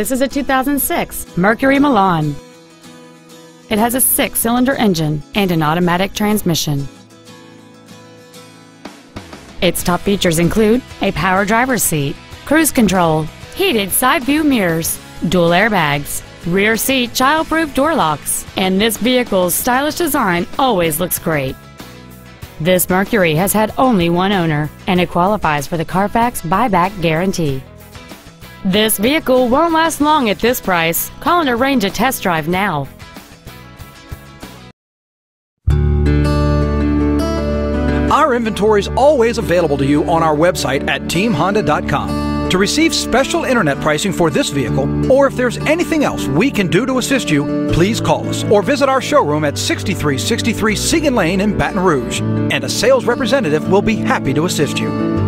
This is a 2006 Mercury Milan. It has a six-cylinder engine and an automatic transmission. Its top features include a power driver's seat, cruise control, heated side view mirrors, dual airbags, rear seat child-proof door locks, and this vehicle's stylish design always looks great. This Mercury has had only one owner, and it qualifies for the Carfax buyback guarantee. This vehicle won't last long at this price. Call and arrange a test drive now. Our inventory is always available to you on our website at teamhonda.com. To receive special internet pricing for this vehicle, or if there's anything else we can do to assist you, please call us or visit our showroom at 6363 Siegen Lane in Baton Rouge, and a sales representative will be happy to assist you.